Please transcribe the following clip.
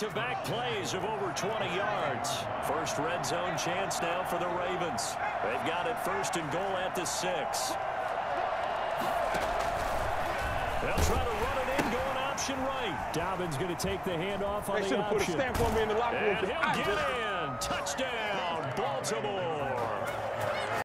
back-to-back -back plays of over 20 yards. First red zone chance now for the Ravens. They've got it first and goal at the six. They'll try to run it in, going option right. Dobbins going to take the handoff on they the option. They should have put a stamp on me in the locker room. And he'll get in. Touchdown, Baltimore.